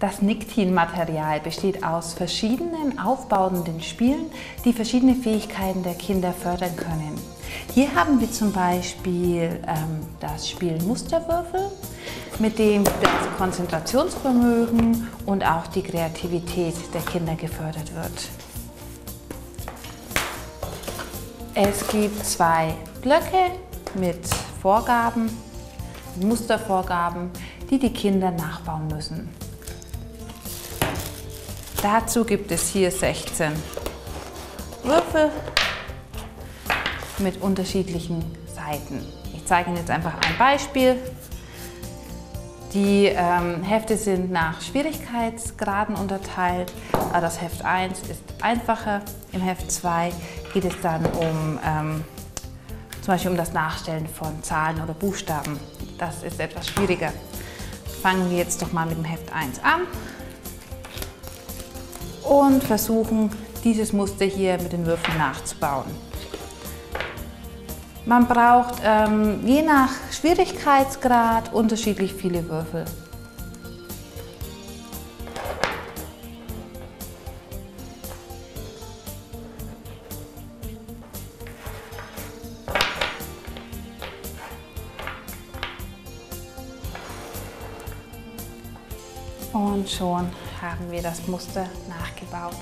Das Niktin-Material besteht aus verschiedenen aufbauenden Spielen, die verschiedene Fähigkeiten der Kinder fördern können. Hier haben wir zum Beispiel ähm, das Spiel Musterwürfel, mit dem das Konzentrationsvermögen und auch die Kreativität der Kinder gefördert wird. Es gibt zwei Blöcke mit Vorgaben, Mustervorgaben, die die Kinder nachbauen müssen. Dazu gibt es hier 16 Würfel mit unterschiedlichen Seiten. Ich zeige Ihnen jetzt einfach ein Beispiel. Die ähm, Hefte sind nach Schwierigkeitsgraden unterteilt. Das Heft 1 ist einfacher. Im Heft 2 geht es dann um ähm, zum Beispiel um das Nachstellen von Zahlen oder Buchstaben. Das ist etwas schwieriger. Fangen wir jetzt doch mal mit dem Heft 1 an und versuchen dieses Muster hier mit den Würfeln nachzubauen. Man braucht ähm, je nach Schwierigkeitsgrad unterschiedlich viele Würfel. Und schon haben wir das Muster nachgebaut.